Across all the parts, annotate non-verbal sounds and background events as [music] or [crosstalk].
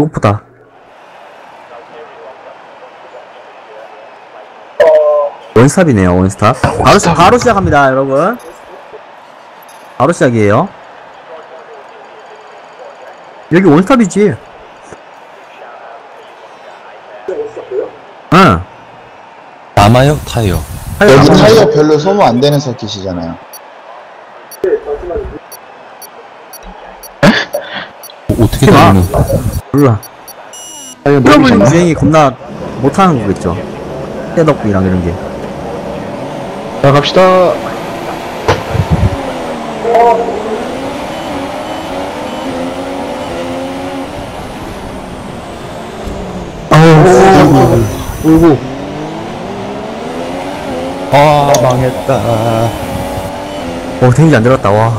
배고프다. 원스탑이네요, 원스탑. 바로, 시- 바로 시작합니다, 여러분. 바로 시작이에요. 여기 원스탑이지. 응. 남아요? 타요? 여기 타이어 별로 소모 안 되는 서킷이잖아요. 어, 어떻게 해봐. 되는 몰라. 트러블링 주행이 겁나 못하는 거겠죠. 셋업이랑 이런 게. 자 갑시다 오고. 아 망했다 어, 데미지 안 들었다, 와.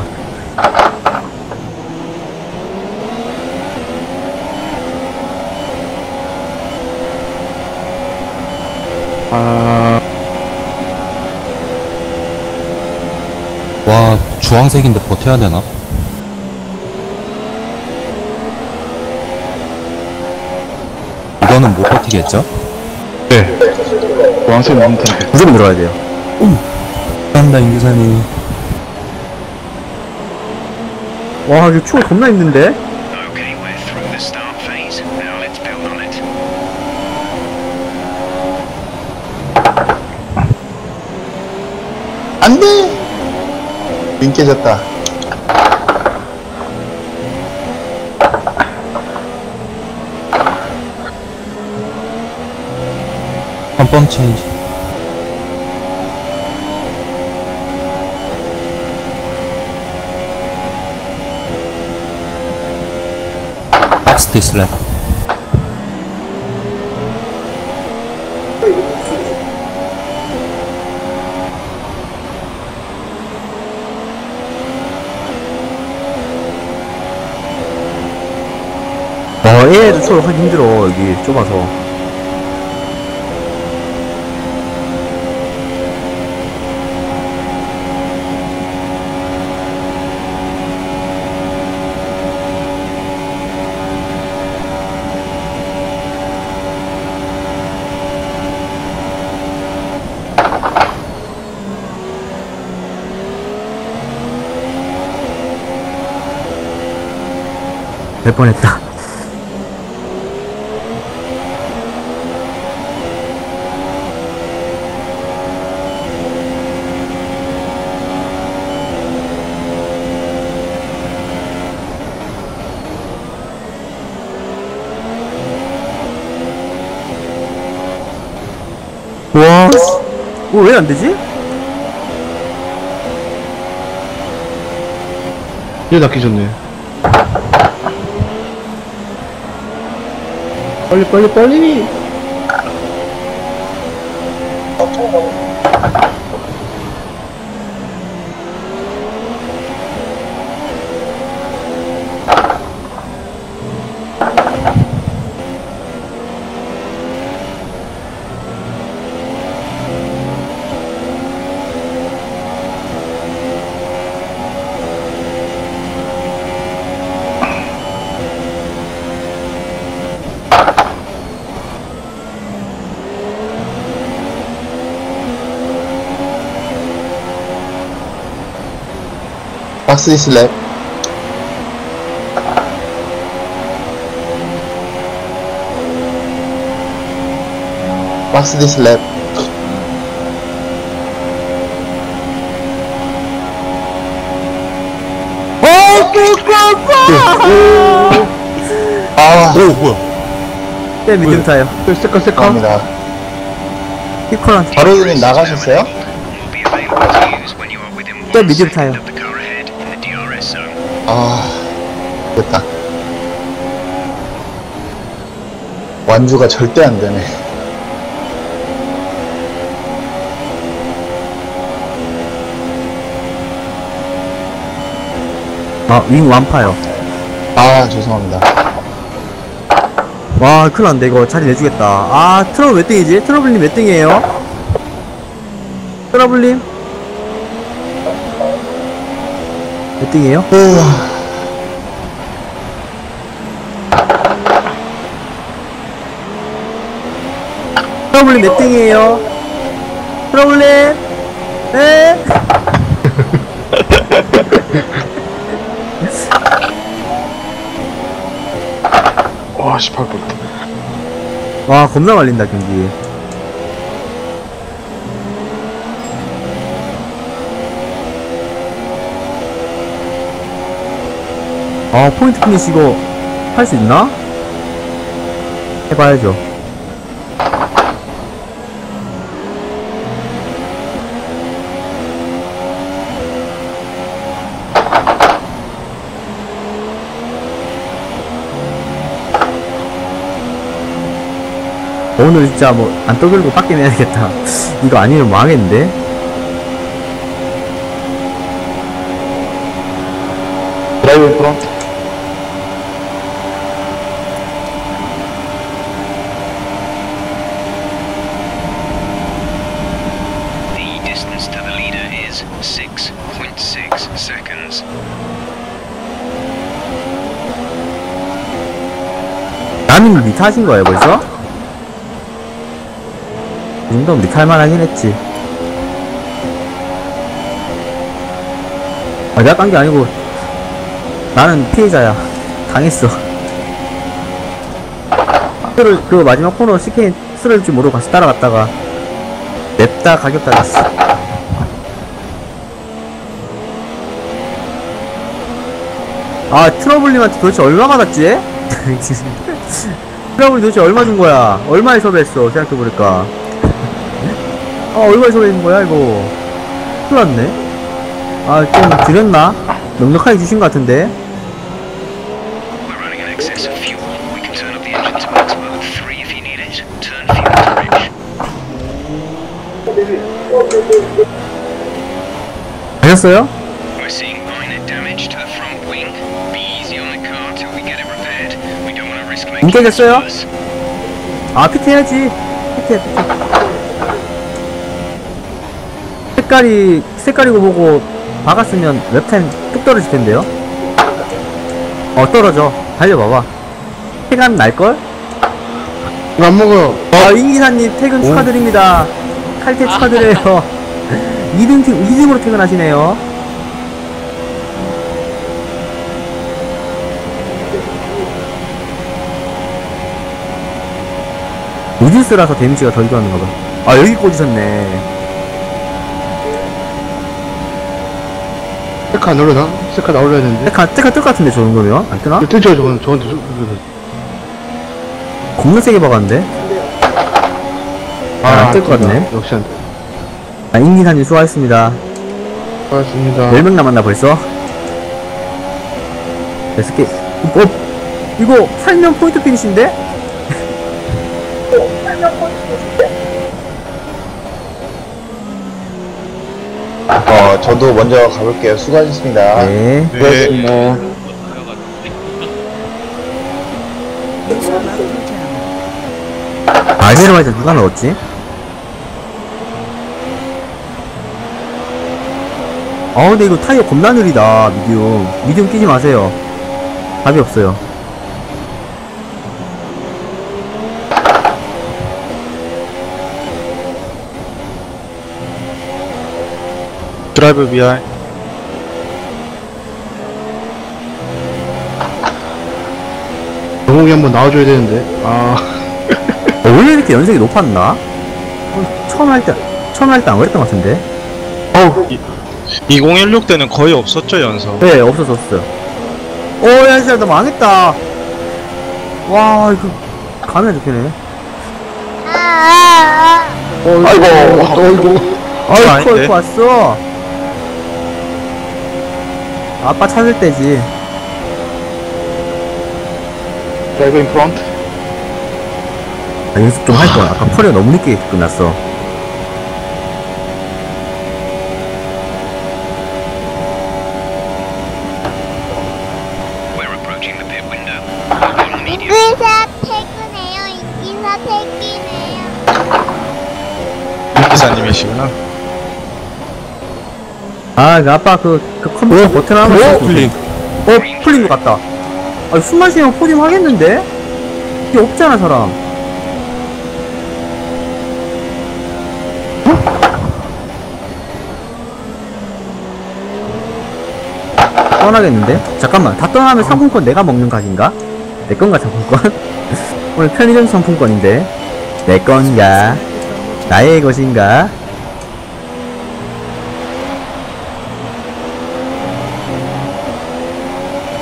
와 주황색인데 버텨야 되나? 이거는 못 버티겠죠? 네 왕색 몬탄 무조건 들어가야 돼요. 감사합니다 임기사님 와, 이거 추월 겁나 힘든데? Okay, we're through the start phase. Now let's build on it. 안 돼! 링 깨졌다. 한번 체인지 박스 디 추월 하기 힘들어, 여기 좁아서. 될 뻔했다. 와, 어, 왜 안 되지? 얘다 깨졌네. 빨리 빨리 빨리 박스 슬랩. 박스 디슬랩. 아, 오 뭐야 네, 믿음 타요. 세카 세카 감사합니다. 피커랑 바로님 나가셨어요? Will be available to use 아, 됐다. 완주가 절대 안 되네. 아, 윙 완파요. 아, 죄송합니다. 와, 큰일 났네. 이거 자리 내주겠다. 아, 트러블 몇 등이지? 트러블님 몇 등이에요? 트러블님? 1등이에요? 우와. 프로블렘 몇 등이에요? 프로블렘? 네? [laughs] 와 18분 와 겁나 말린다 경기 아 포인트 피니시 이거 할 수 있나? 해봐야죠. 오늘 진짜 뭐 안 떠들고 빡게 내야겠다. [laughs] 이거 아니면 망했는데? 드라이브 프론트. The distance to the leader is 6.6 seconds. 나는 리타하신 거예요 벌써? 이 정도면 리타할 만하긴 했지 아 내가 깐 게 아니고 나는 피해자야 당했어 를그 마지막 코너 CK 쓰러질 줄 모르고 같이 따라갔다가 냅다 가격 당했어 아 트러블님한테 도대체 얼마 받았지? [laughs] 트러블이 도대체 얼마 준 거야? 얼마에 섭외했어 생각해보니까. 아 얼마에 섭외한 거야 이거? 큰일 났네. 아 좀 드렸나? 넉넉하게 주신 것 같은데. Excess 움직였어요? worse. 아 PT 해야지 PT 해 PT 색깔이 색깔이고 보고 박았으면 웹타임 뚝 떨어질 텐데요 어 떨어져 달려봐봐 시간 날걸? 이거 안 먹어요. 아, 임기사님 퇴근 축하드립니다. 칼퇴 축하드려요. [laughs] 2등, 2등으로 퇴근하시네요. 우주스라서 데미지가 덜 들어가는가 봐. 아, 여기 꽂으셨네. 세카 안 올려나? 세카 나올려야 되는데. 테카, 테카 뜰것 같은데, 저 정도면? 안 뜨나? 뜨죠, 저건. 저건. 겁나 세게 박았는데? 아, 안뜰것 같네. 역시 안 돼. 아, 임기사님 수고하셨습니다. 고맙습니다. 10명 남았나 벌써? 몇 개? 어? 이거 살면 포인트 피니시인데? 어, 저도 먼저 가볼게요. 수고하셨습니다. 네. 고맙습니다. 알베르마이저 누가 넣었지? 아 근데 이거 타이어 겁나 느리다 미디움 미디움 끼지 마세요 답이 없어요 드라이브 BR. 영웅이 한번 나와줘야 되는데. 아, 어, 원래 이렇게 연색이 높았나? 어, 처음 할 때 처음 할 때 안 그랬던 것 같은데 2016 때는 거의 없었죠 연서 네 없었어 없어요 오 야 진짜 나 망했다 와 이거 가면 좋겠네 아이고, 어이구. 아이코 아닌데? 아이코 왔어 아빠 찾을 때지 드라이브 인 프론트. 아, 연습 좀 할 거야. 아까 커리어 너무 늦게 끝났어. 아, 그 아빠 그, 그 컴퓨터 어? 버튼 하나 어? 풀린. 어, 풀린 것 같다. 아, 숨만 쉬면 podium 하겠는데? 이게 없잖아, 사람. 떠나겠는데? 잠깐만, 다 떠나면 상품권 내가 먹는 각인가? 내 건가, 상품권? [laughs] 오늘 편의점 상품권인데? 내 건가? 나의 것인가?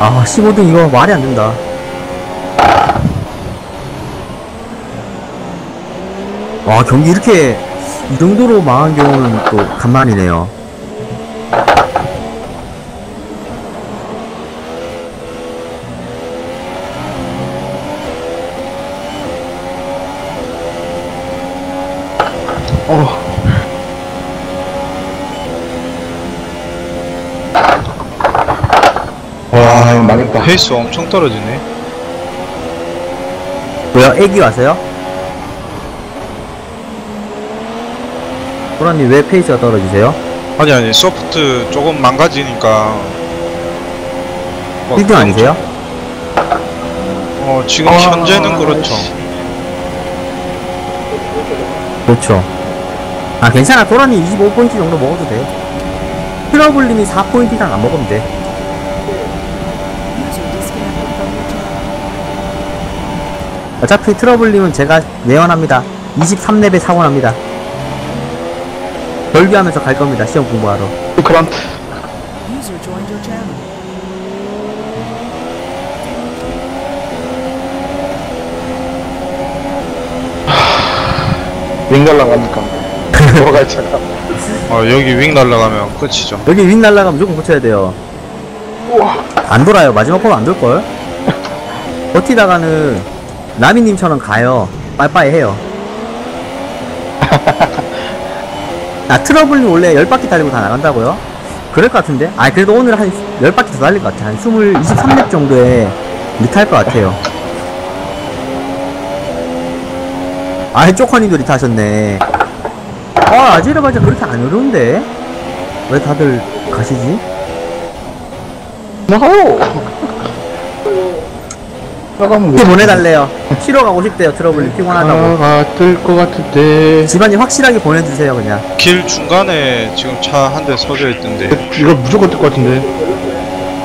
아, 15등 이거 말이 안 된다. 와, 경기 이렇게, 이 정도로 망한 경우는 또 간만이네요. 어. 와, 망했다. 페이스 엄청 떨어지네. 뭐야, 애기 와서요? 보라님 왜 페이스가 떨어지세요? 아니 아니 soft 조금 망가지니까. 뭐 1등 아니세요? 어 지금 아, 현재는 그렇죠. 그렇죠. 아, 괜찮아. 도라님 25포인트 정도 먹어도 돼. 트러블님이 4포인트 이상 안 먹으면 돼. 어차피 트러블님은 제가 예언합니다. 23렙에 사고 납니다. 별비하면서 갈 겁니다. 시험 공부하러. channel. 윙갈랑 갑니까? 돌아갈 차가. 어 여기 윙 날라가면 끝이죠. 여기 윈 날라가면 무조건 고쳐야 돼요. 안 돌아요. 마지막 번안 돌걸? [laughs] 버티다가는 나미님처럼 가요. 빠이빠이 해요. [laughs] 아, 트러블님 원래 10바퀴 달리고 다 나간다고요? 그럴 것 같은데? 아, 그래도 오늘 한 10바퀴 더 달릴 것 같아. 한 20, 23렙 정도에 리타할 것 같아요. 아, 쪼커님도 리타하셨네. 아, 아지르바자 그렇게 안 어려운데? 왜 다들 가시지? 나 [laughs] 나가면 이렇게 보내달래요. 쉬러 가고 싶대요, 트러블님. 피곤하다고. 아, 뜰 것 같은데. 집안님 확실하게 보내주세요, 그냥. 길 중간에 지금 차 한 대 서져 있던데. 이거 무조건 뜰 것 같은데.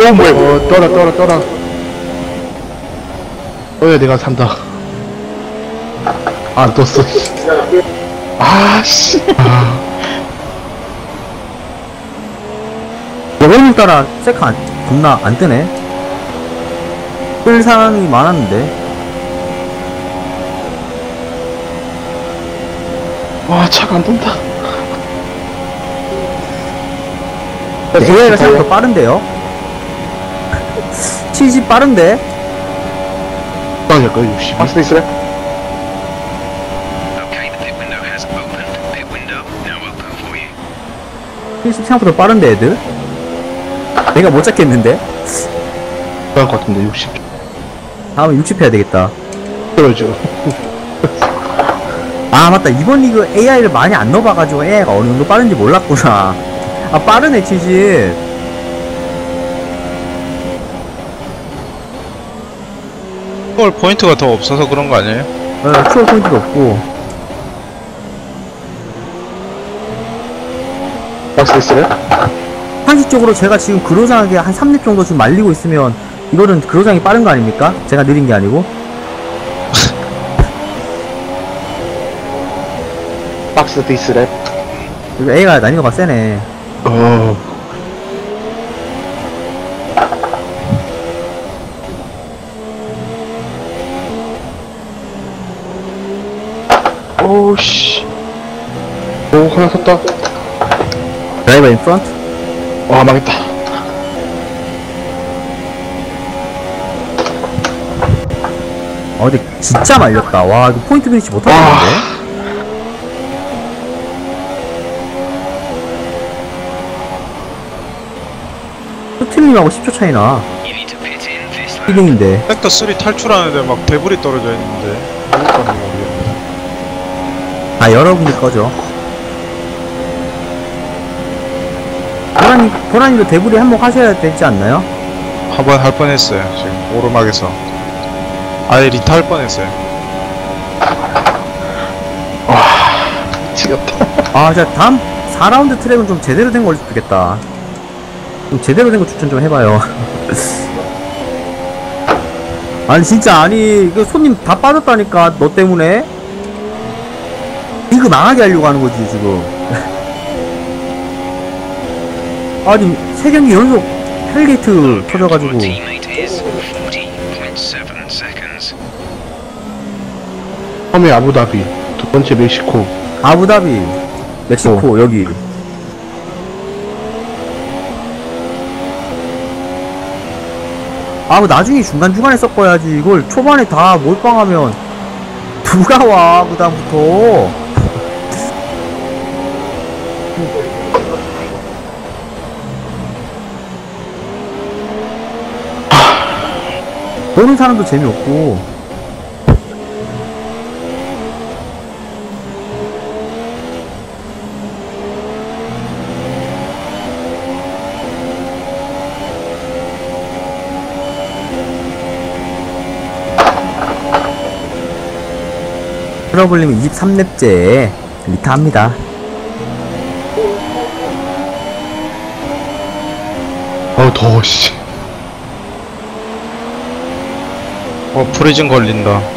오, 뭐야, 어, 떠라, 떠라, 떠라. 떠야 내가 산다. 아, 떴어. 아, 씨. 아, 오늘따라 세카 안, 겁나 안 뜨네. 뜰 사람이 많았는데. 와, 차가 안 뜬다. AI가 생각보다 빠른데요? [laughs] 70 빠른데? 빵일 거야, 60. 아, 스페이스래? Okay, the pit window has opened. Pit window now open for you. 70 생각보다 빠른데, 애들? 내가 못 잡겠는데? 그럴 것 같은데, 60. 다음에 60 해야 되겠다. 떨어져. 아, 맞다. 이번 리그 AI를 많이 안 넣어봐가지고 AI가 어느 정도 빠른지 몰랐구나. 아, 빠르네, 70. 볼 포인트가 더 없어서 그런 거 아니에요? 어, 추월 포인트도 없고. 아, 스페이스래? 상식적으로 제가 지금 그로장하게 한 3 lap 정도 지금 말리고 있으면 이거는 그로장이 빠른 거 아닙니까? 제가 느린 게 아니고. Box this lap. 이거 AI가 난이도가 세네. 어. 오씨. 오, 하나 섰다. Driver in front? 와, 망했다. 어, 근데 진짜 말렸다. 와, 이거 포인트 피니시 못하겠는데? 스팀님하고 10초 차이나. You need to pit in this lap. 1등인데. 섹터 3 탈출하는데 막 배불이 떨어져 있는데. 아, 여러분이 꺼져. 보라님, 보라님도 대불이 한몫 하셔야 되지 않나요? 한번 할 뻔했어요. 지금 오르막에서. 아예 리타 할 뻔했어요. 지겹다. 아, 진짜 다음 4라운드 트랙은 좀 제대로 된걸 수도 있겠다. 좀 제대로 된 거 추천 좀 해봐요. [laughs] 아니 진짜 아니 그 손님 다 빠졌다니까 너 때문에 이거 망하게 하려고 하는 거지 지금. [laughs] 아니 세 경기 연속 hell gate 터져가지고 Our teammate is 40.7 seconds. 처음에 아부다비, 두 번째 멕시코. 아부다비 멕시코 여기 아, 뭐 나중에 중간중간에 섞어야지. 이걸 초반에 다 몰빵하면 누가 와, 그다음부터. 보는 사람도 재미없고. 트러블님은 23렙째 리타합니다. 어우, 더워, 씨. 어, 프리즌 걸린다.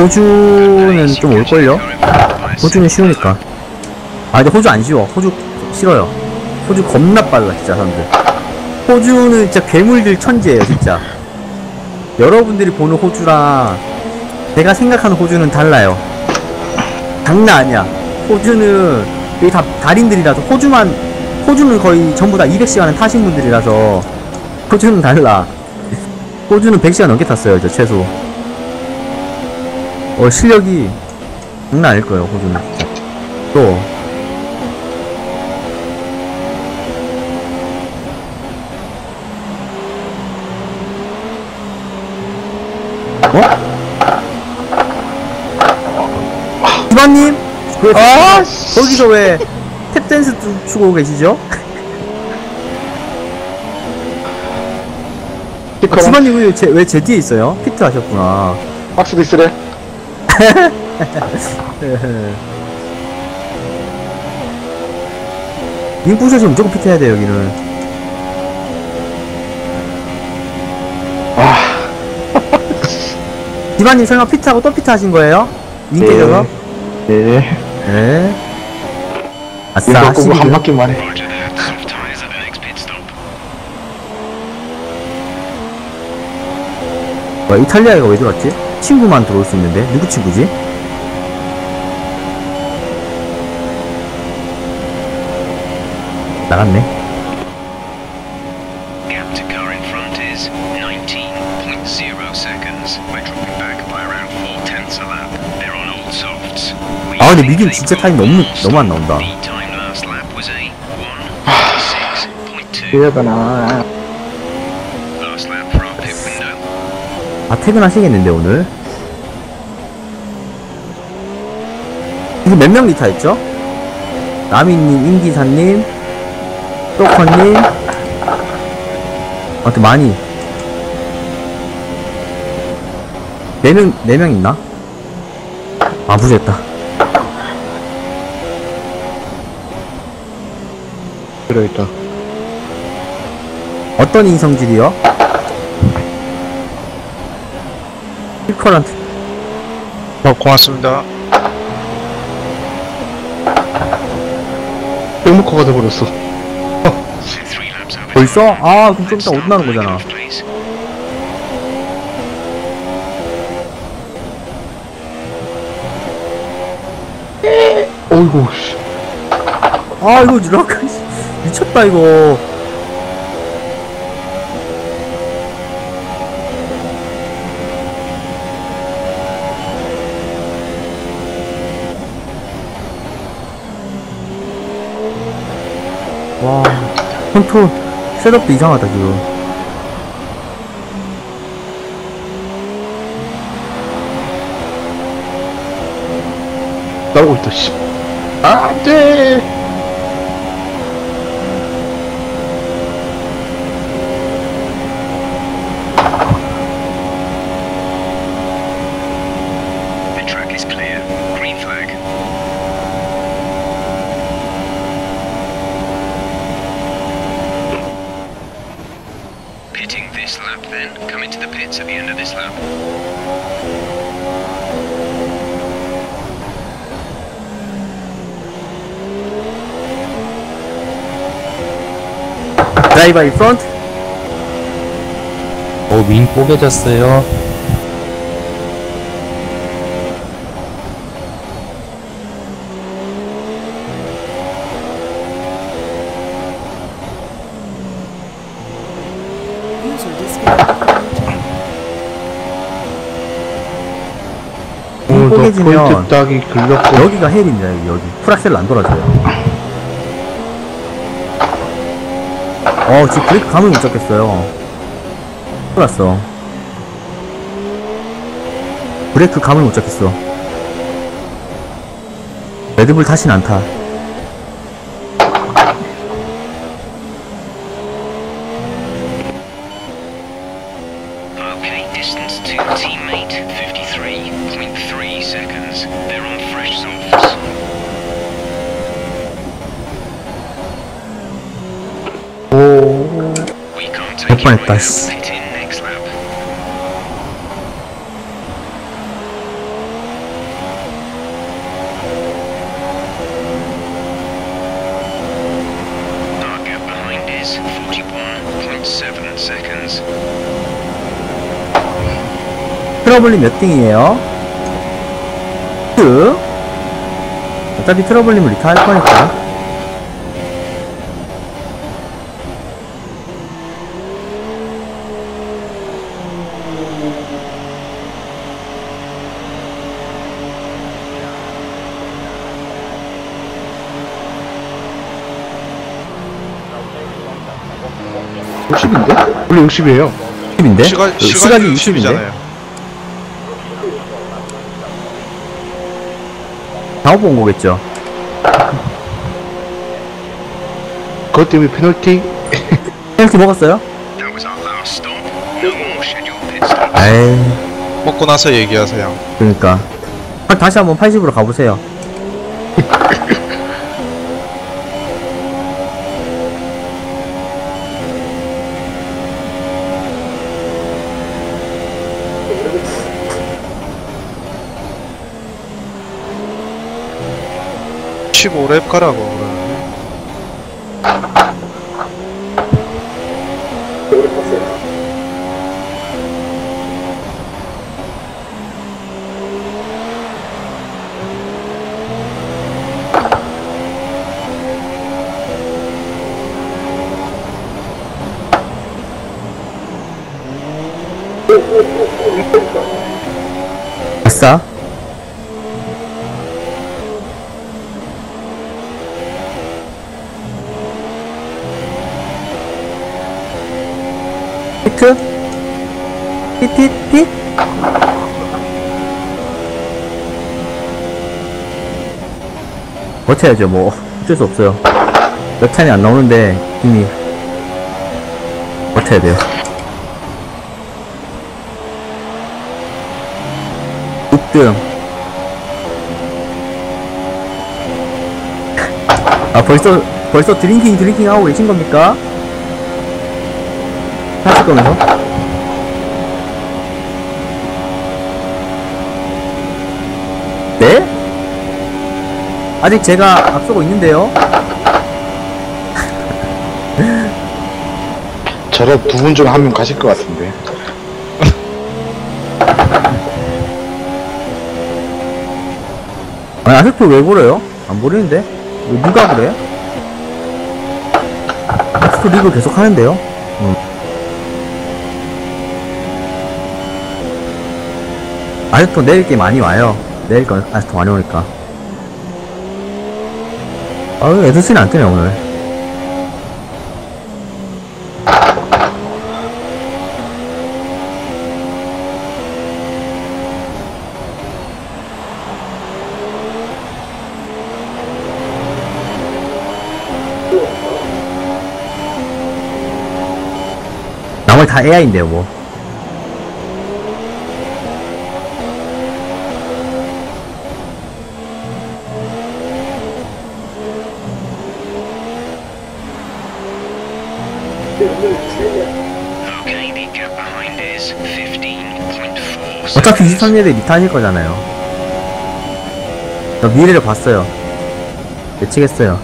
호주는 좀 올걸요? 호주는 쉬우니까. 아, 근데 호주 안 쉬워. 호주 싫어요. 호주 겁나 빨라, 진짜, 사람들. 호주는 진짜 괴물들 천지예요, 진짜. 여러분들이 보는 호주랑 제가 생각하는 호주는 달라요. 장난 아니야. 호주는 여기 다 달인들이라서 호주만 호주는 거의 전부 다 200시간을 타신 분들이라서 호주는 달라. 호주는 100시간 넘게 탔어요, 저 최소. 어 실력이 장난 아닐 거예요 호주는 또 어? 이반님? 왜 아, 거기서 왜 탭댄스 추- 추고 계시죠? 스티커랑 지반님 왜 제, 왜제 뒤에 있어요? 피트 하셨구나 박스도 있으래. [laughs] 님 부셔지면 무조건 피트 해야 돼 여기는 [laughs] 디바님 설마 피트하고 또 피트 하신 거예요? 윈 깨져서? 네. 네. 아싸, 이거 끄고 한 12등. 바퀴만 해. 와, 이탈리아가 왜 들어왔지? 친구만 들어올 수 있는데? 누구 친구지? 나갔네. Gap to car in front is 19.0 seconds. We're dropping back by around 4 tenths a lap. They're on old softs. We 아, 근데 they've 진짜 타임 너무. 너무 안 나온다. Lap was a 1.6.2. 해야 되나. Last lap for our pit window. 아, 퇴근하시겠는데, 오늘? 이거 몇명 리타 했죠? 나미님, 임기사님, 또커님, 아무튼 많이. 네 명, 네명 있나? 아, 부재했다. 들어있다. 어떤 인성질이요? 힐커란트. 어, 고맙습니다. 백무커가 돼버렸어. Over. 벌써? 아, 그럼 좀 이따 옷 나는 거잖아. 어이구, 씨. 아, 이거 락 미쳤다, 이거. 와, 컨트롤, 셋업도 이상하다, 지금. 나오고 있다, 씨. 안돼 Driver in front. 어, wing 뽀개졌어요. 뽀개지면 포인트 딱이 긁렸고. 여기가 hell입니다, 여기, 여기. full accel 안 돌아줘요. 어, 지금 브레이크 감을 못 잡겠어요. 큰일 났어. 브레이크 감을 못 잡겠어. 레드불 다신 안 타. Okay, distance to teammate 53.3 seconds. They're on fresh softs. Seconds. 트러블님 몇 등이에요? 그 어차피 트러블님은 리타 할 거니까 60이에요. 10인데? 시간, 시간이 시간이 20인데? 60이잖아요. 작업 온 거겠죠? 그것 때문에 페널티? 페널티 먹었어요? [laughs] 에이 먹고 나서 얘기하세요. 그러니까 아, 다시 한번 80으로 가보세요 15랩 가라고 그러네. 아싸 히트 핏핏핏 버텨야죠 뭐. 어쩔 수 없어요. 몇 탄이 안 나오는데 이미 버텨야 돼요. 6등. 아 벌써 벌써 drinking drinking 하고 계신 겁니까? 하실 거면서? 네? 아직 제가 앞서고 있는데요? 저런 두분 중 한 명 가실 것 같은데 아니 아직도 왜 그래요? 안? 왜 누가 그래? 아직도 리그 계속 하는데요? 음. 아직도 내릴 게 많이 와요. 내릴 거 아직도 많이 오니까. 아유 에드슨이 안 뜨네 오늘. 나머지 다 AI인데요 뭐. 어차피 seconds. 23년에 리타 하실 거잖아요. 저 미래를 봤어요. 예측했어요.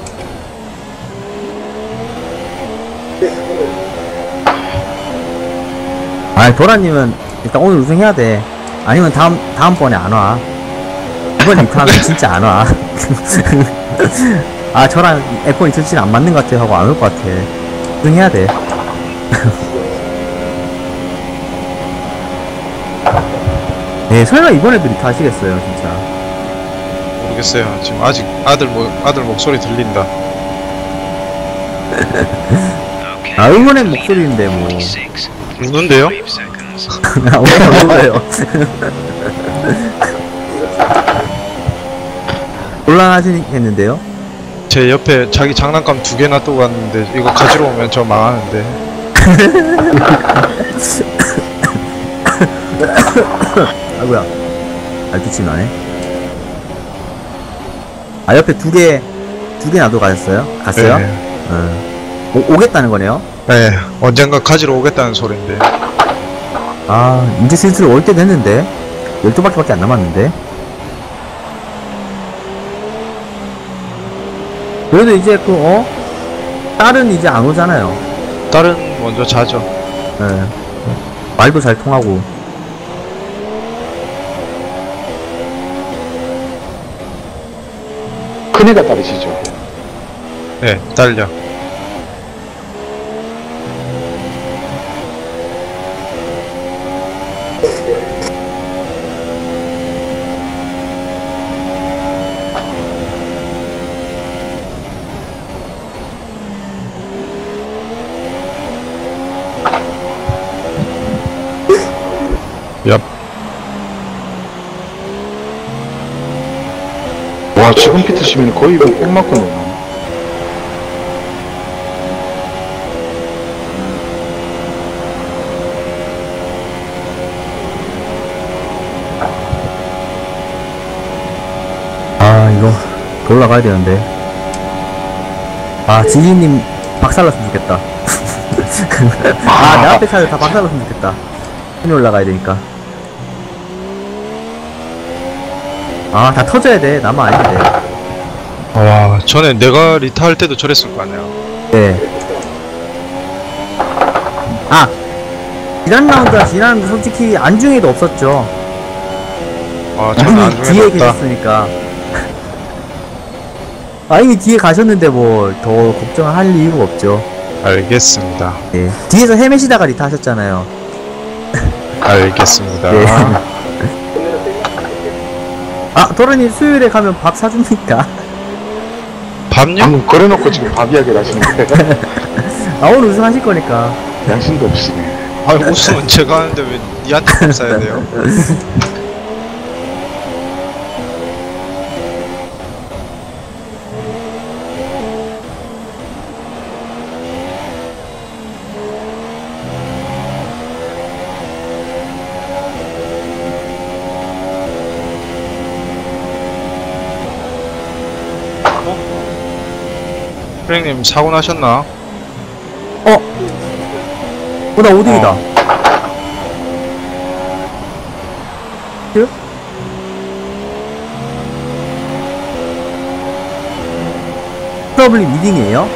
아, 도라님은 일단 오늘 우승해야 돼. 아니면 다음, 다음번에 안 와. 이번 리타하면 [laughs] 진짜 안 와. [laughs] 아, 저랑 F1 2007안 맞는 것 같아 하고 안 올 것 같아. 우승해야 돼. 네, 설마 이번에도 리타 하시겠어요, 진짜. 모르겠어요. 지금 아직 아들 모, 아들 목소리 들린다. [laughs] 아, 응원의 목소리인데, 뭐. 46. 우는데요? 5 seconds. 아, 오늘 놀라요. 곤란하시겠는데요? 제 옆에 자기 장난감 두 개나 또 갔는데 이거 가지러 오면 저 망하는데. [laughs] [laughs] 아이고야. 알기침 나네. 아, 옆에 두 개, 두 개 놔두고 가셨어요? 갔어요? 네. 어. 오, 오겠다는 거네요? 네, 언젠가 가지러 오겠다는 소린데. 아, 이제 슬슬 올 때 됐는데? 12바퀴 밖에 안 남았는데? 그래도 이제 그, 어? 딸은 이제 안 오잖아요. 딸은 먼저 자죠. 예. 말도 잘 통하고. 큰애가 딸이시죠? 네, 딸려. 지금 피트 시면 거의 이거 꼭 맞고 노나. 아, 이거, 더 올라가야 되는데. 아, 지지님 박살났으면 좋겠다. [laughs] 아, 내 앞에 차들 다 박살났으면 좋겠다. 손이 올라가야 되니까. 아, 다 터져야 돼. 나만 아니면 돼. 와, 전에 내가 리타 할 때도 저랬을 거 아니야. 네. 아! 지난 라운드와 지난 라운드 솔직히 안중에도 없었죠. 아, 저는 이미 안중에 뒤에 없다. 계셨으니까. [laughs] 아, 이미 뒤에 가셨는데 뭐, 더 걱정할 이유가 없죠. 알겠습니다. 예. 뒤에서 헤매시다가 리타 하셨잖아요. 알겠습니다. 예. [laughs] 아, 도련님 수요일에 가면 밥 사줍니까? 밥요? 방금 걸어놓고 지금 밥 이야기를 하시는데 [laughs] 아, 오늘 우승하실 거니까. 양심도 없으네. 아, 웃으면 제가 하는데 왜 니한테 밥 사야 돼요? [laughs] 프랭님 사고 나셨나? 어, 나 5등이다. 그? 트러블링 2등이에요?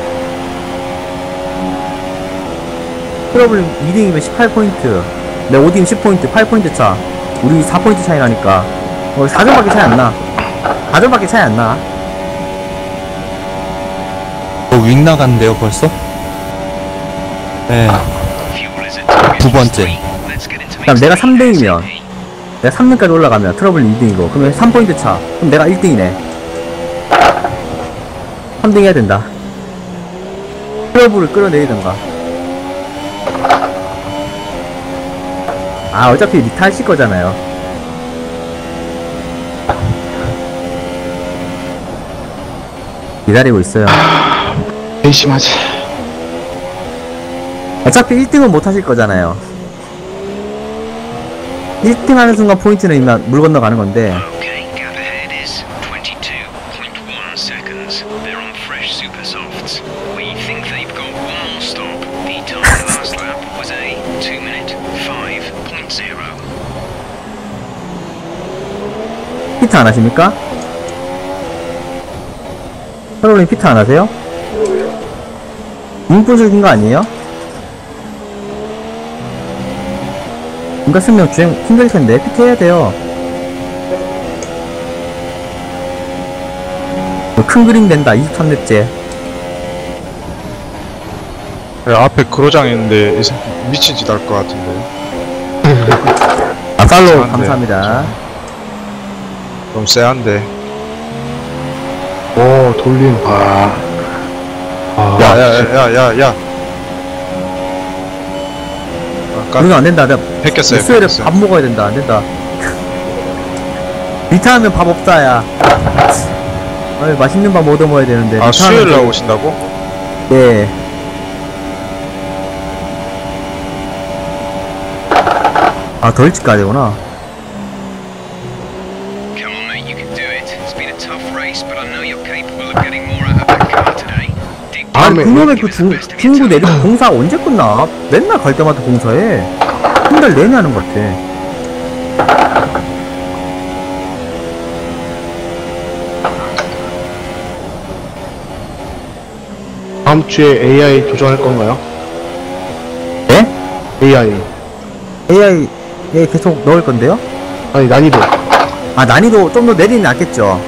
트러블링 2등이면 18포인트. 내 5등 10포인트, 8포인트 차. 우리 4포인트 차이 나니까. 어, 4점밖에 차이 안 나. 4점밖에 차이 안 나. 어, 윙 나갔는데요, 벌써? 네. 두 번째. 그럼 내가 main 3등이면 stage. 내가 3등까지 올라가면 트러블 2등이고 그러면 3포인트 차 그럼 내가 1등이네 3등 해야 된다 트러블을 끌어내리던가 아 어차피 리타 하실 거잖아요 기다리고 있어요 회심하지. 어차피 1등은 못 하실 거잖아요. 1등 하는 순간 포인트는 일단 물 건너가는 건데, Okay, gap ahead is 22.1 seconds. They're on fresh super softs. We think they've got one more stop. The time last lap was a 2 minute 5.0. 피트 안 하십니까? 서로님 피트 안 하세요? 인부적인 거 아니에요? 인가 쓰면 주행 힘들 텐데 피트 해야 돼요. 뭐큰 그림 된다 23렙째 야, 앞에 그로장 있는데 이 새끼 미친 짓 할 것 같은데. 아 팔로우 감사한데. 감사합니다. 너무 쎄한데. 오, 돌림. 아. 아, 야, 야, 야, 야, 야. 아, 까, 그러면 안 된다. 내가 뺏겼어요. 수요일에 뺏겼어요. 밥 먹어야 된다. 안 된다. 리타하면 밥 없다야. 어이, 맛있는 밥 얻어 먹어야 되는데. 아, 리타하면 수요일 날 좀- 오신다고? 네. 아, 더 일찍 가야 되구나. Deep, 그놈의 그 중, 중구 내리. 공사 언제 끝나? 맨날 갈 때마다 공사해. 한 달 내내 하는 것 같아. 다음 주에 AI 도전할 건가요? 네? AI. AI, 예, 계속 넣을 건데요? 아니, 난이도. 아, 난이도 좀 더 내리는 낫겠죠?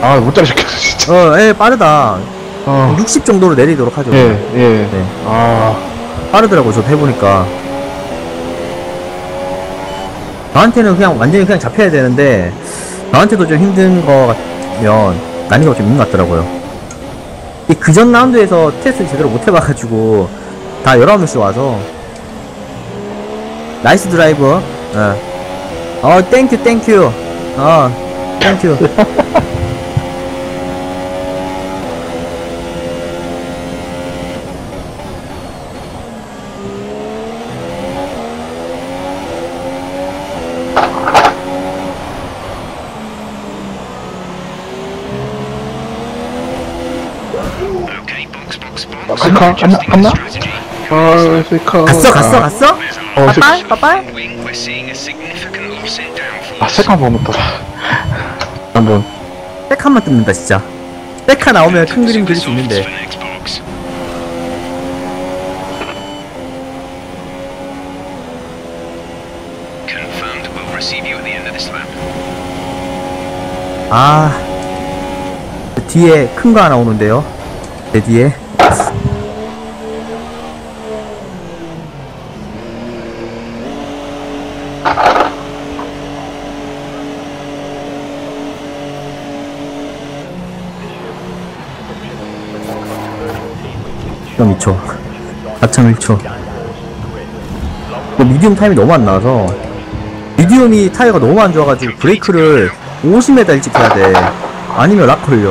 아, 못 따라잡겠어, 진짜. 어, 예, 빠르다. 어. 60 정도로 내리도록 하죠. 예, 예. 네. 아, 빠르더라고, 저도 해보니까. 저한테는 그냥 완전히 그냥 잡혀야 되는데, 저한테도 좀 힘든 거 같으면, 난이도가 좀 있는 것 같더라고요. 이 그전 라운드에서 테스트 제대로 못 해봐가지고, 다 19명씩 와서, nice driver, 예. 어, thank you, thank you. 어, thank you. [laughs] 스카, 갔나, 갔나? 아. 갔어, 갔어, 갔어? 어, 빠빠이, 빠빠이? 아, 보면 또. 한번. 백한만 뜯는다, 진짜. 백하 나오면 큰 그림 그릴 수 있는데. 아 뒤에 큰 거 하나 오는데요 내 뒤에 그럼 2초 4.1초 미디움 타임이 너무 안 나와서 미디움이 타이어가 너무 안 좋아가지고 브레이크를 50m 일찍 해야 돼. 아니면 락 걸려.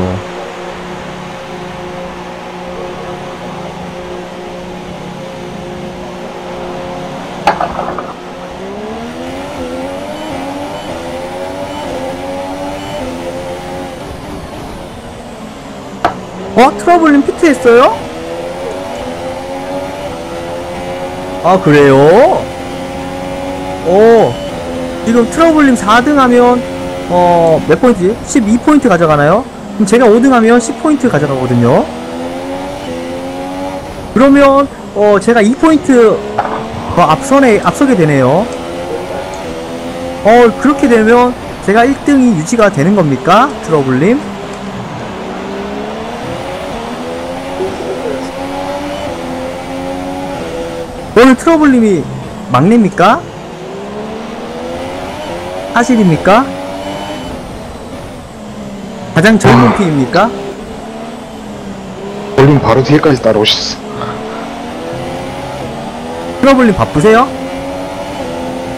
어? 트러블님 피트 했어요? 아, 그래요? 오. 지금 트러블님 4등 하면 어, 몇 포인트? 12포인트 가져가나요? 그럼 제가 5등 하면 10포인트 가져가거든요. 그러면 어, 제가 2포인트 어, 앞선에 앞서게 되네요. 어, 그렇게 되면 제가 1등이 유지가 되는 겁니까? 트러블님? 오늘 트러블님이 막내입니까? 사실입니까? 가장 젊은 팀입니까? 돌림 바로 뒤에까지 따라오셨어. 트러블님 바쁘세요?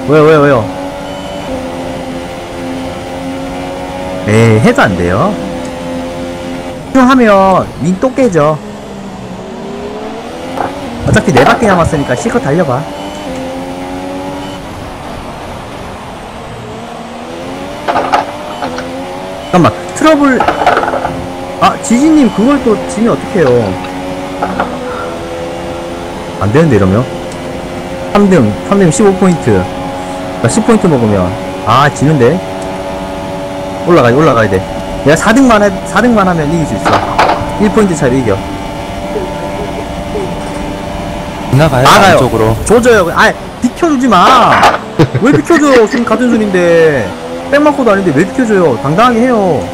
왜요, 왜요, 왜요? 에이, 해도 안 돼요. 하면 윈또 깨져. 어차피 네 바퀴 남았으니까 실컷 달려봐. 잠깐만, 트러블, 아, 지지님, 그걸 또 지면 어떡해요. 안 되는데, 이러면. 3등, 3등 15포인트. 10포인트 먹으면. 아, 지는데? 올라가야, 올라가야 돼. 내가 4등만 해, 4등만 하면 이길 수 있어. 1포인트 차로 이겨. 윙나가요 나가요. 안쪽으로 조져요. 아, 비켜주지 마. 왜 비켜줘요? [laughs] 지금 같은 순인데. 백 맞고도 아닌데 왜 비켜줘요? 당당하게 해요.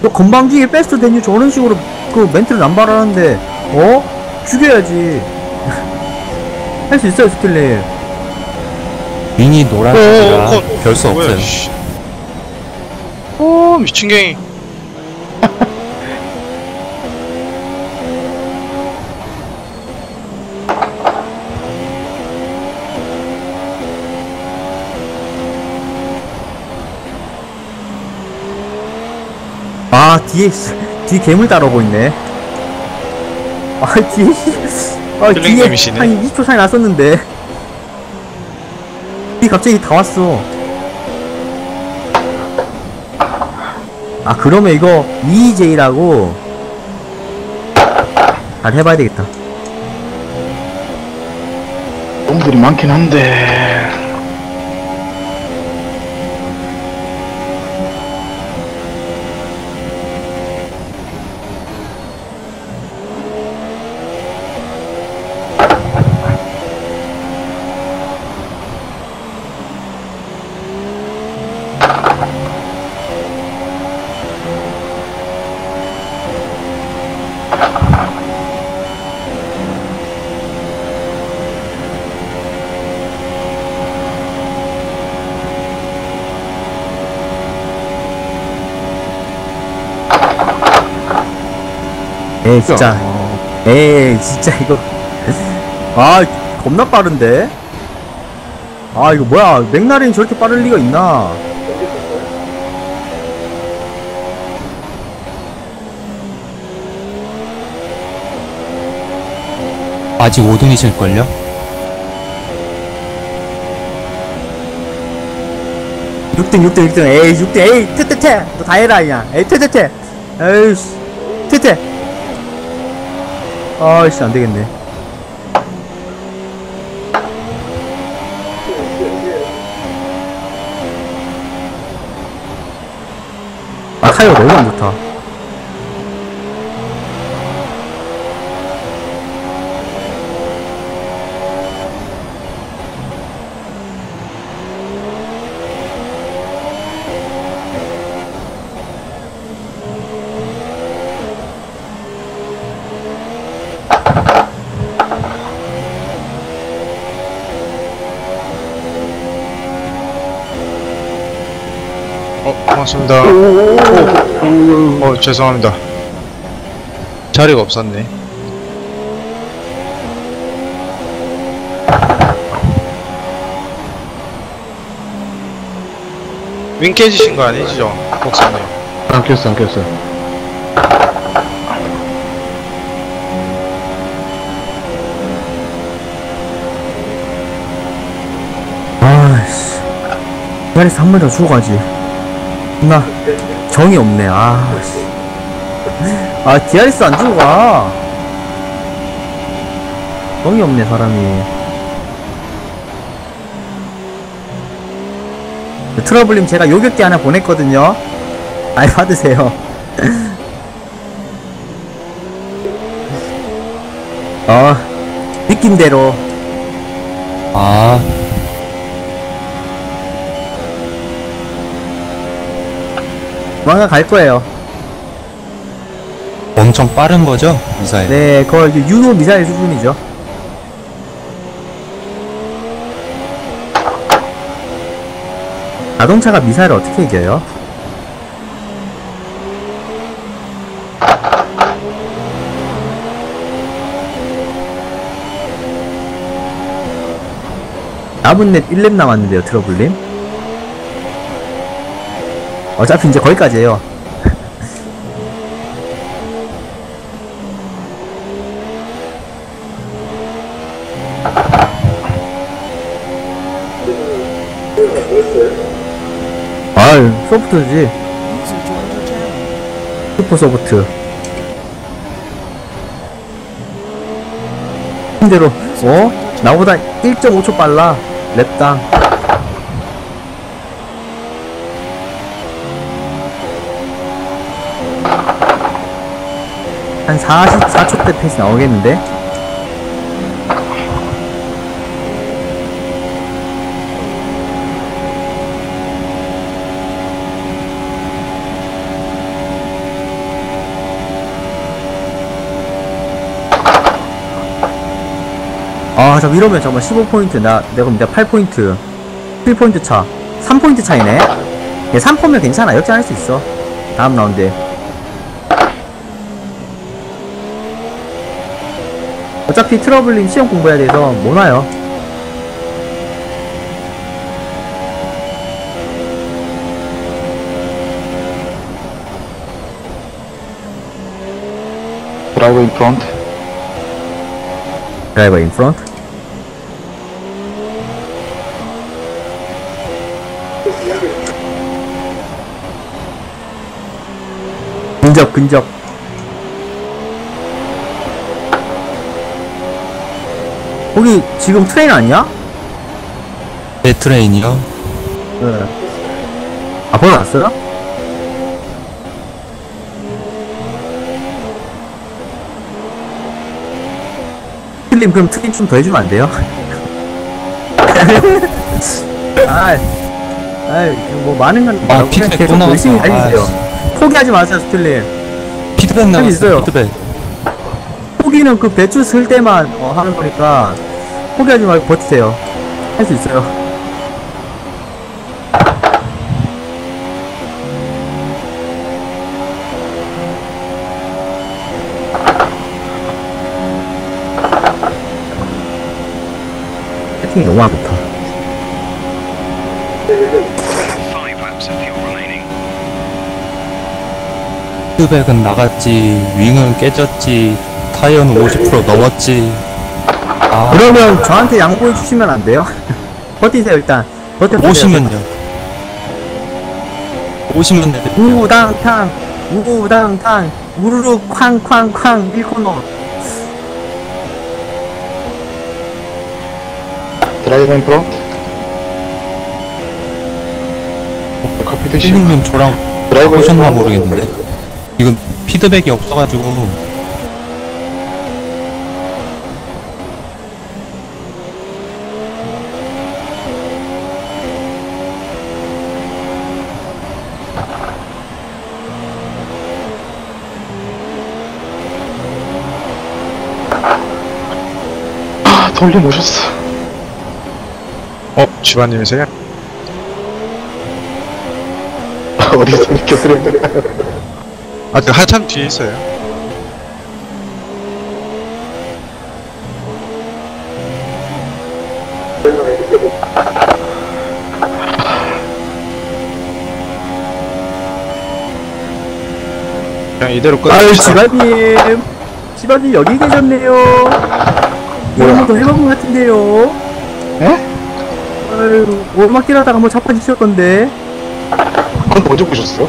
너 건방지게 베스트 데뉴 저런 식으로 그 멘트를 남발하는데, 어? 죽여야지. [laughs] 할 수 있어요, 스틸님. 윙이 오, 노란색이라 오, 별수 뭐야, 없어요 씨. 오, 미친갱이. 아, 뒤에, 씨, 뒤에 괴물 따라오고 있네. 아, 뒤에, 씨. 아, 뒤에 킬링님이시네. 한 20초 차이 났었는데. 뒤 갑자기 다 왔어. 아, 그러면 이거 EJ라고 잘 해봐야 되겠다. 놈들이 많긴 한데. 에이, 진짜. 에이, 진짜 이거. 아, 겁나 빠른데? 아, 이거 뭐야. 맥라렌이 저렇게 빠를 리가 있나? 아직 5등이실걸요? 육등육등육등 에이, 육등 에이, 퇴퇴퇴! 너 다 해라, 그냥. 에이, 퇴퇴퇴! 에이씨, 퇴퇴! 아이씨, 안 되겠네. 아, 타이어 너무 안좋다. 어, 고맙습니다. 오, 어, 죄송합니다. 자리가 없었네. 윙 깨지신 거 아니죠, 목사님? 안 꼈어, 안 꼈어. 아이씨. 기다려서 한번더 주고 가지. 나, 정이 없네, 아씨. 아, 디아리스 안 주고 가. 정이 없네, 사람이. 트러블님 제가 요격기 하나 보냈거든요. 아이, 받으세요. [laughs] 어, 느낌대로. 아 조만간 갈 거예요. 엄청 빠른 거죠? 미사일 네, 그거 이제 유도 미사일 수준이죠. 자동차가 미사일을 어떻게 이겨요? 남은 랩 1렙 남았는데요, 트러블님. 어차피 이제 거기까지예요. 아 소프트지. 슈퍼 소프트. 대로. 어? 나보다 1.5초 빨라. 랩당. 한 44초 대 페이스 나오겠는데? 아, 잠 이러면 정말 15포인트, 나, 내가 그럼 내가 8포인트, 7포인트 차, 3포인트 차이네? 얘 3포면 괜찮아. 역전할 수 있어. 다음 라운드에. 어차피 트러블님 시험 공부해야 돼서 못 와요. Driver in front. Driver in front. 근접, 근접. 거기 지금 train 아니야? 내 train이요? 네. 아, 번호 왔어요? 필님 그럼 트레인 좀 더 해주면 안 돼요? [laughs] 아, 아이, 뭐 많은 건 아, 피드백 계속 또. 열심히 아, 달리세요. 씨. 포기하지 마세요, 스틸님. 피드백 나왔어, 있어요. 피드백. 포기는 그 배추 쓸 때만 어, 하는 거니까 포기하지 말고 버티세요. 할 수 있어요. 세팅이 너무 안 좋다. 피드백은 나갔지, 윙은 깨졌지, 타이어는 50% 넘었지. 아, 그러면 저한테 양보해 주시면 안 돼요? [laughs] 버티세요 일단. 버텨보세요. 오시면요. 오시면 돼. 우당탕 우당탕 우르르 쾅쾅쾅 1코너 드라이버 인 프론트. 커피. 힐링님 저랑 보셨나 프론트. 모르겠는데. 이건 피드백이 없어가지고. [laughs] 아, 돌림 오셨어. 어, 집안님이세요? 어디서 이렇게 쓰레기를. 아직 그 한참 뒤에 있어요. 그냥 이대로 끝. 아유 지바님 지바님 여기 계셨네요 이런 것도 해본 것 같은데요 에? 아유 오르막길 하다가 뭐 자빠지셨던데 그건 먼저 보셨어요?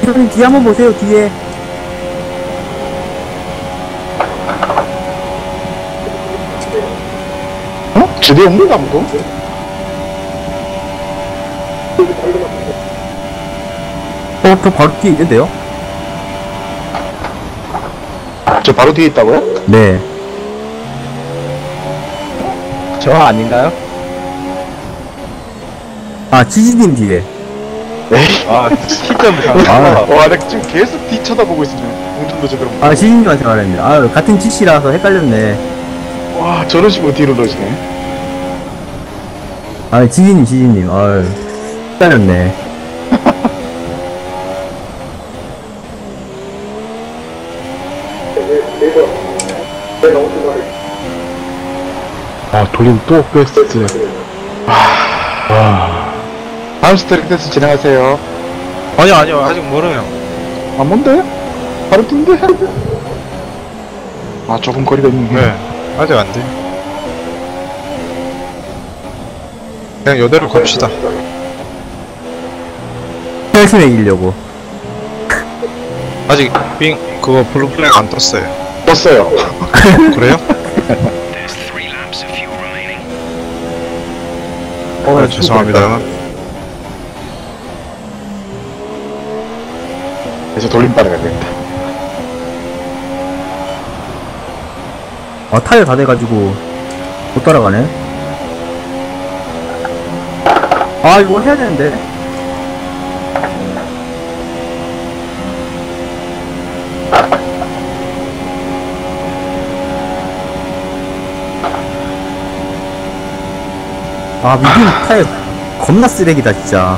지바님 뒤에 한번 보세요 뒤에 어? 집에 없는 아무도? 어? 저 바로 뒤에 있는데요? 저 바로 뒤에 있다고요? 네 저 아닌가요? 아 지지님 뒤에 에이. 아, 시점이 아. 와, 나 지금 계속 뒤 쳐다보고 있어, 지금. 공중도 제대로. 못 아 지지님한테 말했네 아유 같은 지씨라서 헷갈렸네 와, 저런 식으로 뒤로 넣으시네. 아 지지님 지지님 아유 헷갈렸네 돌림 또 베스트. 와. 다음 스트릭 테스트 진행하세요. 아니요, 아니요, 아직 멀어요. 아, 뭔데? 바로 뜬데? 아, 조금 거리가 있네. 네. 아직 안 돼. 그냥 요대로 갑시다. 헬스에 이기려고. 아직 빙 그거 블루 플래그 안 떴어요. 떴어요. 그래요? [laughs] 어, 아, 죄송합니다. 이제 돌림발에 가겠다. 아, 타이어 다 돼가지고, 못 따라가네. 아, 이거 해야 되는데. 아, 미국 타이어 겁나 쓰레기다, 진짜.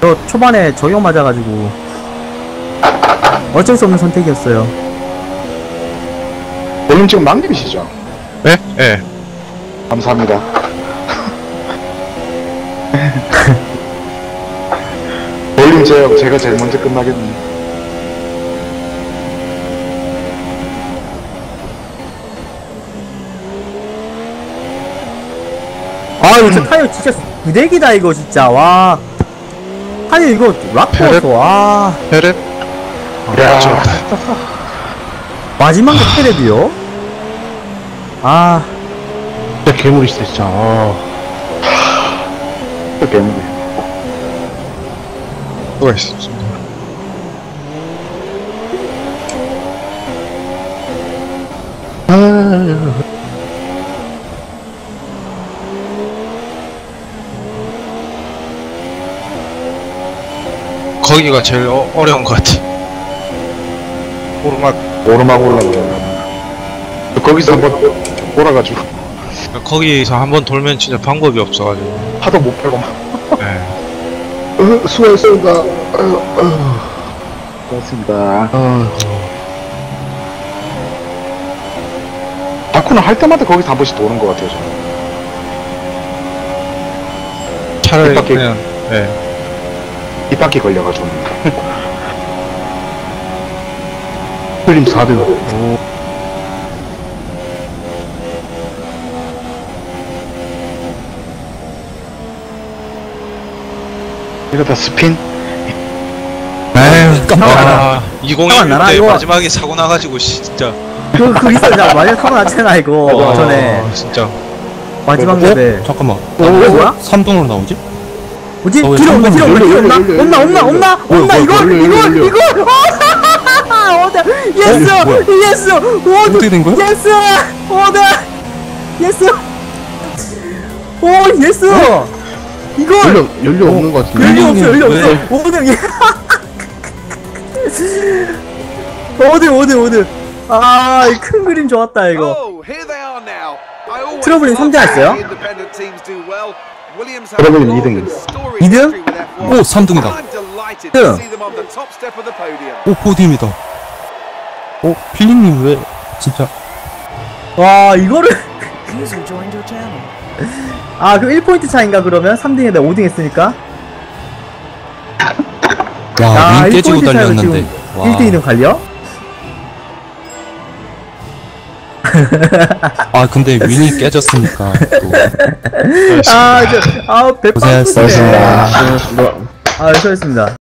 저 초반에 저격 맞아가지고, 어쩔 수 없는 선택이었어요. 볼륨 지금 막내이시죠? 네? 예. 감사합니다. [laughs] 볼륨 제어 제가 제일 먼저 끝나겠네. 아 이거 진짜 타이어 진짜 부대기다 이거 진짜 와 타이어 이거 락커였어 와 헤렛? 야, 마지막 게 테레비요? 아 진짜 괴물이 있어, 진짜. 아. 또 괴물이. 누가 있어? 거기가 제일 어, 어려운 것 같아. 오르막 오르막 올라가요. 거기서 한번 몰아가지고 거기서 한번 돌면 진짜 방법이 없어가지고. 하도 못 빼고 막. 예. 어, 수고했습니다. 어, 어. 고맙습니다. 다쿠는 할 때마다 거기서 한 번씩 도는 것 같아요, 저는. 차라리. 그냥 예. 뒷바퀴 걸려가지고. 풀림 4등. 오. 이러다 스핀? 에휴 깜짝아 아, 2016안 나나, 때 이거? 마지막에 사고 나가지고 진짜 그, 그 있어 나 마지막 타고 났잖아 이거 전에 아, 진짜 마지막 어? 랩에 잠깐만. 어 뭐야? 3등으로 나오지? 뭐지? 어, 왜 뒤로 온다 뒤로 온다 뒤로 온다 온다 온다 온다. 온다 열려. 이거 어 온다 [laughs] 예스 어? 예스 오드 어떻게 된 거야? 예스 오드 예스 오 예스 이걸 연료, 연료 없는 것 같은데. 연료 없어 연료 왜? 없어 오등 오등 오등 오등 아큰 그림 좋았다 이거 love 삼대 했어요? History with F1. 오, 삼등이다. I'm delighted 등. to see them on the top step of the podium. 오, 포디움이다. 오, 필링님 왜, 진짜. 와 이거를. 아 그럼 1포인트 차인가 그러면 3등에 내가 5등 했으니까 와, 아, 윙 깨지고 1포인트 차이로. 지금 와. 1등 2등 갈려? 아, 근데 윙이 깨졌으니까. 또. 아, 저, 아, 배빵 고생하셨습니다. 아, 수고했습니다.